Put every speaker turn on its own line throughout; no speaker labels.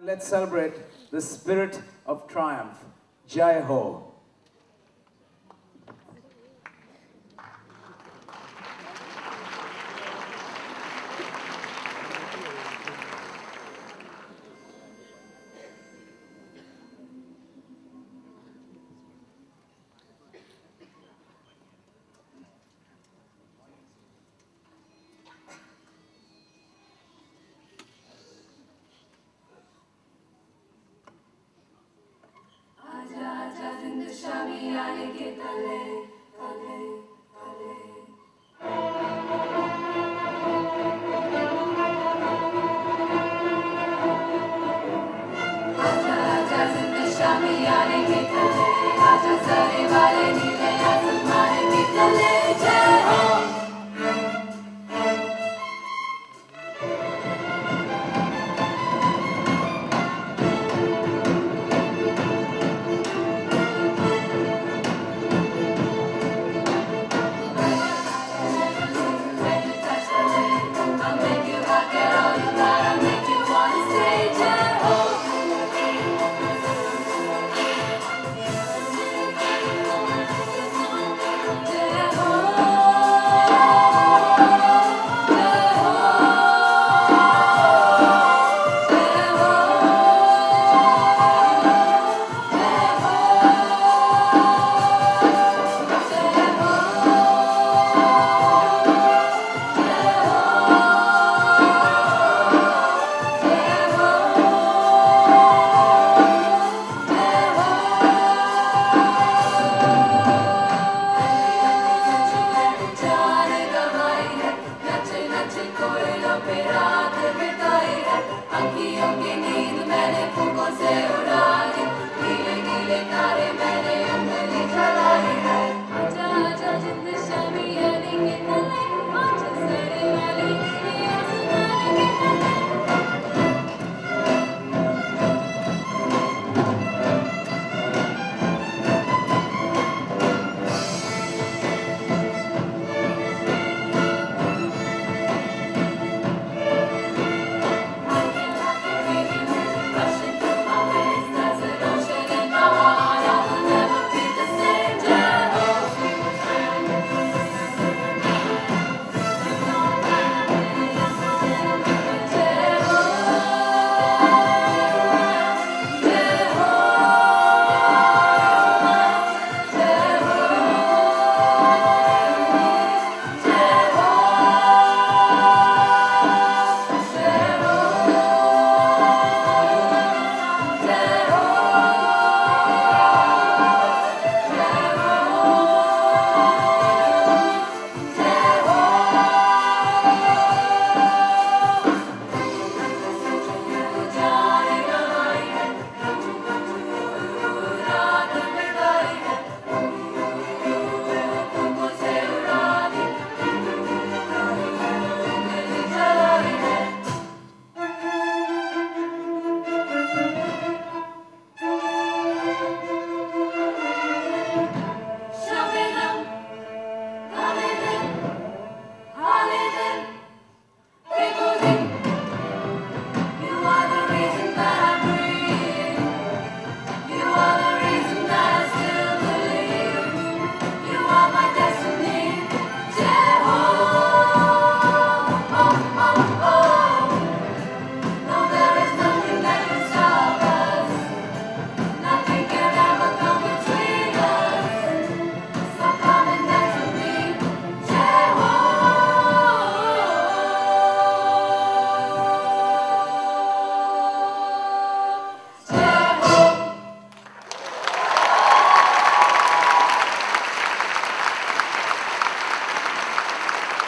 Let's celebrate the spirit of triumph. Jai Ho!
I yare ke kale, aaj sare nile asmane ke.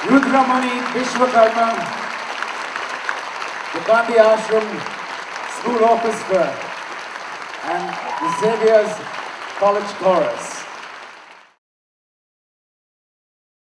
Rudramani Vishwakarma, the Gandhi Ashram School Orchestra, and the Xavier's College Chorus.